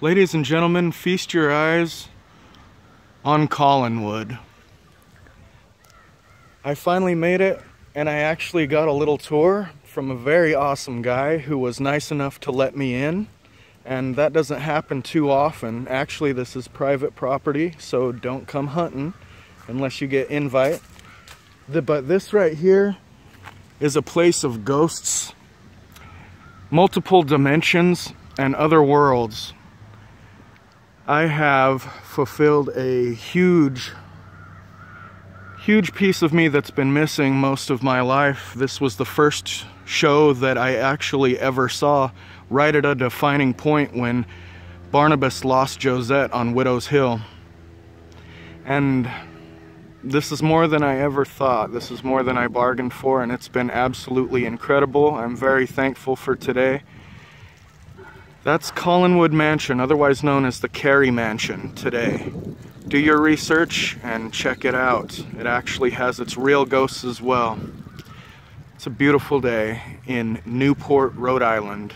Ladies and gentlemen, feast your eyes on Collinwood. I finally made it and I actually got a little tour from a very awesome guy who was nice enough to let me in. And that doesn't happen too often. Actually, this is private property, so don't come hunting unless you get invite. The, but this right here is a place of ghosts, multiple dimensions, and other worlds. I have fulfilled a huge, huge piece of me that's been missing most of my life. This was the first show that I actually ever saw right at a defining point when Barnabas lost Josette on Widow's Hill. And this is more than I ever thought. This is more than I bargained for, and it's been absolutely incredible. I'm very thankful for today. That's Collinwood Mansion, otherwise known as the Carey Mansion today. Do your research and check it out. It actually has its real ghosts as well. It's a beautiful day in Newport, Rhode Island.